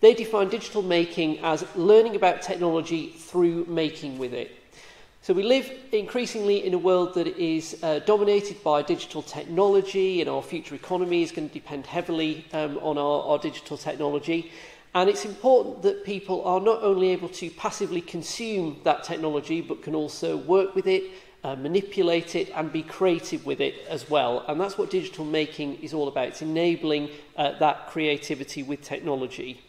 They define digital making as learning about technology through making with it. So we live increasingly in a world that is uh, dominated by digital technology and our future economy is going to depend heavily um, on our, our digital technology. And it's important that people are not only able to passively consume that technology, but can also work with it, uh, manipulate it and be creative with it as well. And that's what digital making is all about. It's enabling uh, that creativity with technology.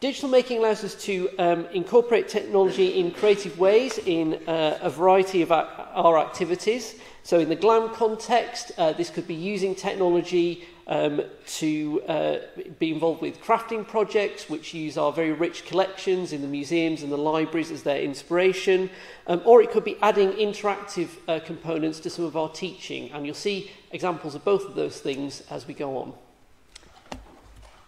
Digital making allows us to um, incorporate technology in creative ways in uh, a variety of our, activities. So, in the glam context, uh, this could be using technology um, to uh, be involved with crafting projects, which use our very rich collections in the museums and the libraries as their inspiration. Um, or it could be adding interactive uh, components to some of our teaching. And you'll see examples of both of those things as we go on.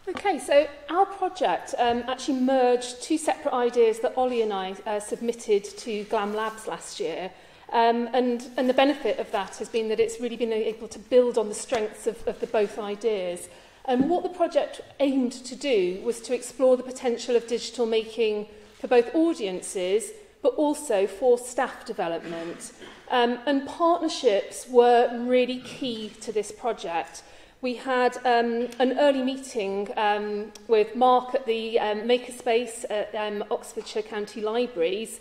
Okay, so our project um, actually merged two separate ideas that Ollie and I uh, submitted to Glam Labs last year. Um, and, and the benefit of that has been that it's really been able to build on the strengths of, of the both ideas. And um, what the project aimed to do was to explore the potential of digital making for both audiences but also for staff development. Um, and partnerships were really key to this project we had um, an early meeting um, with Mark at the um, Makerspace at um, Oxfordshire County Libraries,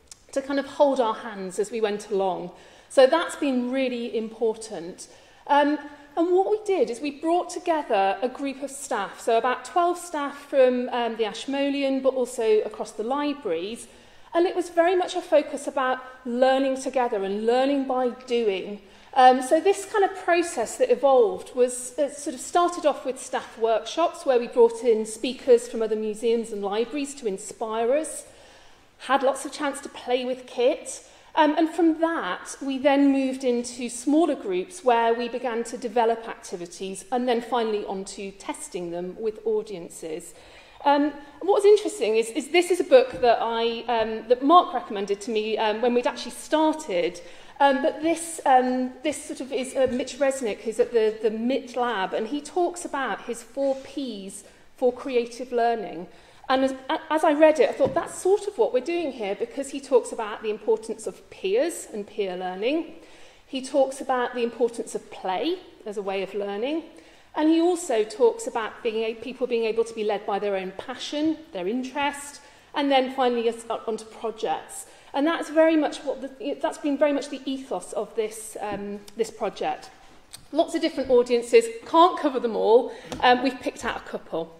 to kind of hold our hands as we went along. So that's been really important. Um, and what we did is we brought together a group of staff, so about 12 staff from um, the Ashmolean, but also across the libraries, And it was very much a focus about learning together and learning by doing. Um, so this kind of process that evolved was it uh, sort of started off with staff workshops where we brought in speakers from other museums and libraries to inspire us, had lots of chance to play with kit, Um, and from that, we then moved into smaller groups where we began to develop activities and then finally onto testing them with audiences. Um, what was interesting is, is this is a book that, I, um, that Mark recommended to me um, when we'd actually started. Um, but this, um, this sort of is uh, Mitch Resnick, who's at the, the MIT lab, and he talks about his four Ps for creative learning. And as, as I read it, I thought that's sort of what we're doing here because he talks about the importance of peers and peer learning. He talks about the importance of play as a way of learning. And he also talks about being people being able to be led by their own passion, their interest, and then finally onto projects. And that's very much what the, that's been very much the ethos of this, um, this project. Lots of different audiences, can't cover them all. Um, we've picked out a couple.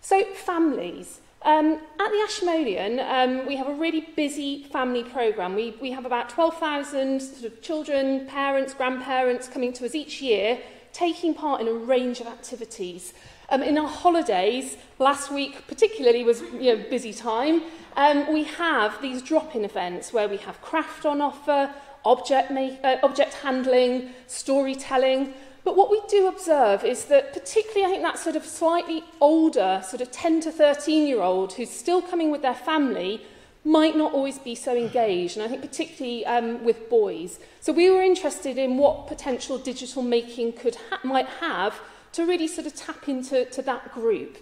So families. Um, at the Ashmolean, um, we have a really busy family programme. We, we have about 12,000 sort of children, parents, grandparents coming to us each year taking part in a range of activities. Um, in our holidays, last week particularly was you know, busy time, um, we have these drop-in events where we have craft on offer, object, make, uh, object handling, storytelling. But what we do observe is that particularly I think that sort of slightly older, sort of 10 to 13 year old who's still coming with their family might not always be so engaged, and I think particularly um, with boys. So we were interested in what potential digital making could ha might have to really sort of tap into to that group.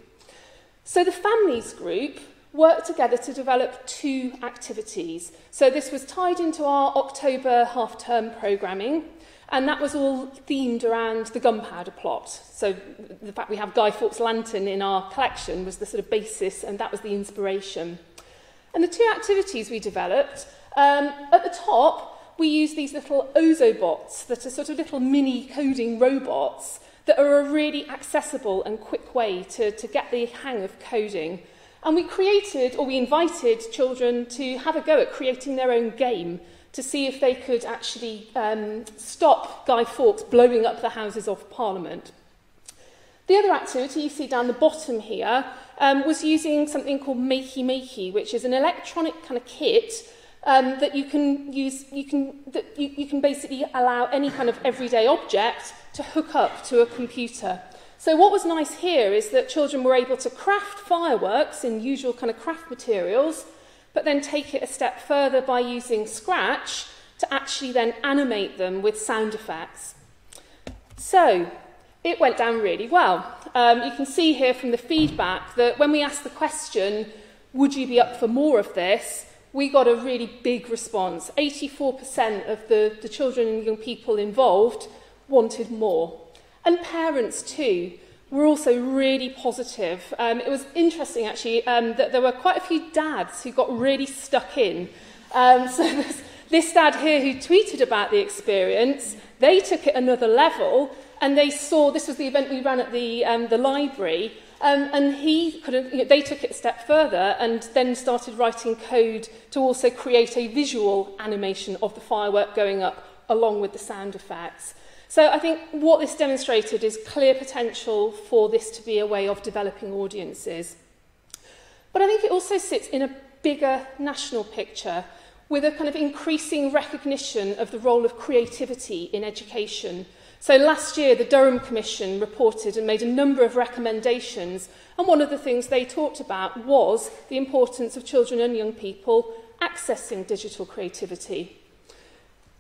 So the families group worked together to develop two activities. So this was tied into our October half-term programming, and that was all themed around the gunpowder plot. So the fact we have Guy Fawkes' lantern in our collection was the sort of basis, and that was the inspiration. And the two activities we developed, um, at the top, we use these little Ozobots that are sort of little mini coding robots that are a really accessible and quick way to, to get the hang of coding. And we created, or we invited children to have a go at creating their own game to see if they could actually um, stop Guy Fawkes blowing up the Houses of Parliament. The other activity you see down the bottom here um, was using something called Makey Makey, which is an electronic kind of kit um, that you can use, you can, that you, you can basically allow any kind of everyday object to hook up to a computer. So what was nice here is that children were able to craft fireworks in usual kind of craft materials, but then take it a step further by using Scratch to actually then animate them with sound effects. So it went down really well. Um, you can see here from the feedback that when we asked the question, would you be up for more of this? We got a really big response. 84% of the, the children and young people involved wanted more. And parents too were also really positive. Um, it was interesting actually um, that there were quite a few dads who got really stuck in. Um, so this, this dad here who tweeted about the experience, they took it another level and they saw, this was the event we ran at the, um, the library, um, and he could have, you know, they took it a step further and then started writing code to also create a visual animation of the firework going up along with the sound effects. So I think what this demonstrated is clear potential for this to be a way of developing audiences. But I think it also sits in a bigger national picture with a kind of increasing recognition of the role of creativity in education So last year, the Durham Commission reported and made a number of recommendations, and one of the things they talked about was the importance of children and young people accessing digital creativity.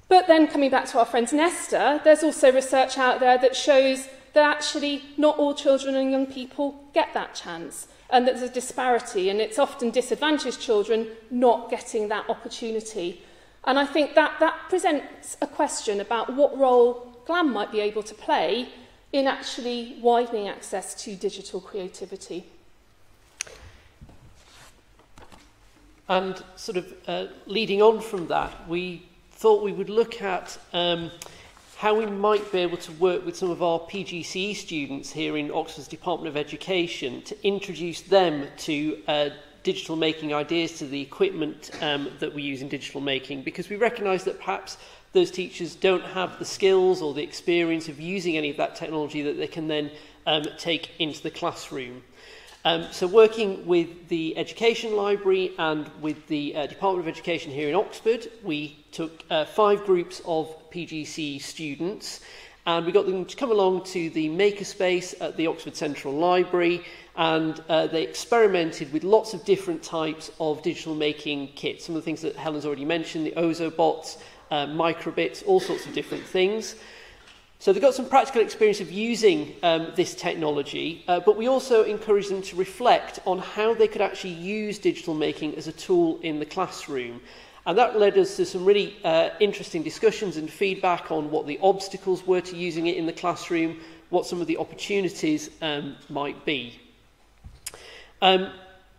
But then coming back to our friend Nesta, there's also research out there that shows that actually not all children and young people get that chance and that there's a disparity and it's often disadvantaged children not getting that opportunity. And I think that that presents a question about what role GLAM might be able to play in actually widening access to digital creativity. And sort of uh, leading on from that, we thought we would look at um, how we might be able to work with some of our PGCE students here in Oxford's Department of Education to introduce them to uh, digital making ideas to the equipment um, that we use in digital making because we recognise that perhaps those teachers don't have the skills or the experience of using any of that technology that they can then um, take into the classroom. Um, so working with the Education Library and with the uh, Department of Education here in Oxford, we took uh, five groups of PGC students and we got them to come along to the makerspace at the Oxford Central Library and uh, they experimented with lots of different types of digital making kits. Some of the things that Helen's already mentioned, the Ozobots, uh, microbits, all sorts of different things. So they've got some practical experience of using um, this technology, uh, but we also encourage them to reflect on how they could actually use digital making as a tool in the classroom. And that led us to some really uh, interesting discussions and feedback on what the obstacles were to using it in the classroom, what some of the opportunities um, might be. Um,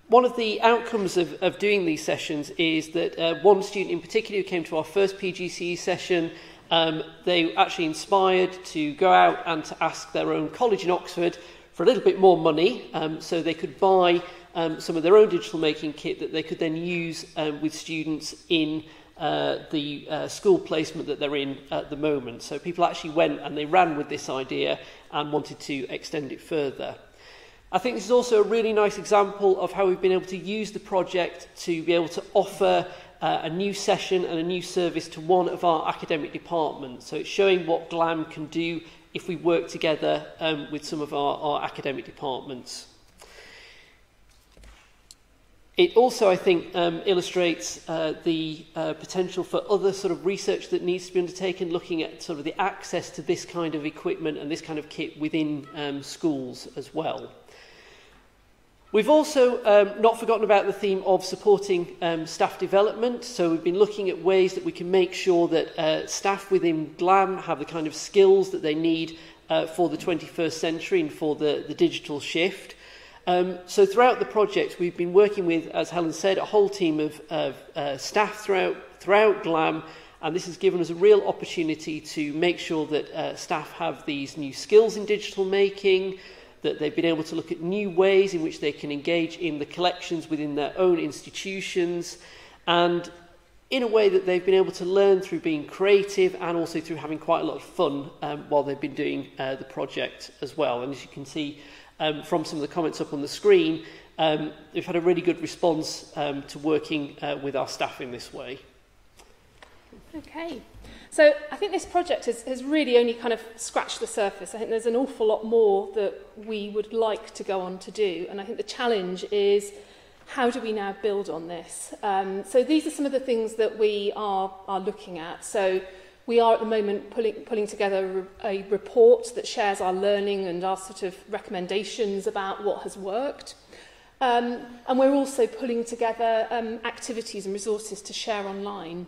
one of the outcomes of, of doing these sessions is that uh, one student in particular who came to our first PGCE session, um, they actually inspired to go out and to ask their own college in Oxford for a little bit more money um, so they could buy um, some of their own digital making kit that they could then use um, with students in uh, the uh, school placement that they're in at the moment. So people actually went and they ran with this idea and wanted to extend it further. I think this is also a really nice example of how we've been able to use the project to be able to offer uh, a new session and a new service to one of our academic departments. So it's showing what GLAM can do if we work together um, with some of our, our academic departments. It also, I think, um, illustrates uh, the uh, potential for other sort of research that needs to be undertaken, looking at sort of the access to this kind of equipment and this kind of kit within um, schools as well. We've also um, not forgotten about the theme of supporting um, staff development. So we've been looking at ways that we can make sure that uh, staff within GLAM have the kind of skills that they need uh, for the 21st century and for the, the digital shift. Um, so throughout the project, we've been working with, as Helen said, a whole team of, of uh, staff throughout, throughout GLAM, and this has given us a real opportunity to make sure that uh, staff have these new skills in digital making, that they've been able to look at new ways in which they can engage in the collections within their own institutions and in a way that they've been able to learn through being creative and also through having quite a lot of fun um, while they've been doing uh, the project as well. And as you can see um, from some of the comments up on the screen, um, they've had a really good response um, to working uh, with our staff in this way. Okay. So I think this project has, has really only kind of scratched the surface. I think there's an awful lot more that we would like to go on to do. And I think the challenge is how do we now build on this? Um, so these are some of the things that we are, are looking at. So we are at the moment pulling, pulling together a report that shares our learning and our sort of recommendations about what has worked. Um, and we're also pulling together um, activities and resources to share online.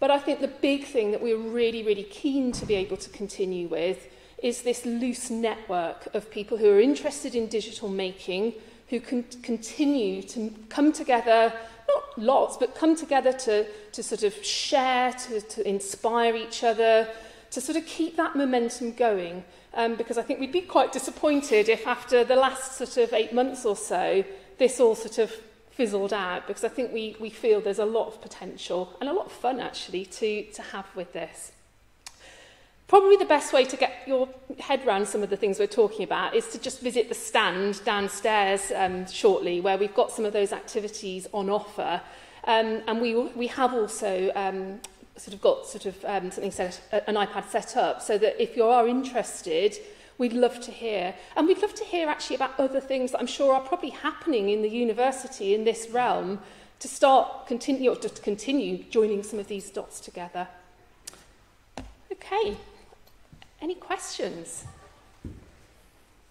But I think the big thing that we're really, really keen to be able to continue with is this loose network of people who are interested in digital making, who can continue to come together, not lots, but come together to, to sort of share, to, to inspire each other, to sort of keep that momentum going. Um, because I think we'd be quite disappointed if after the last sort of eight months or so, this all sort of fizzled out because I think we, we feel there's a lot of potential and a lot of fun actually to, to have with this. Probably the best way to get your head around some of the things we're talking about is to just visit the stand downstairs um, shortly where we've got some of those activities on offer. Um, and we, we have also um, sort of got sort of um, something set, an iPad set up so that if you are interested, we'd love to hear. And we'd love to hear actually about other things that I'm sure are probably happening in the university in this realm to start continue, or to continue joining some of these dots together. Okay, any questions?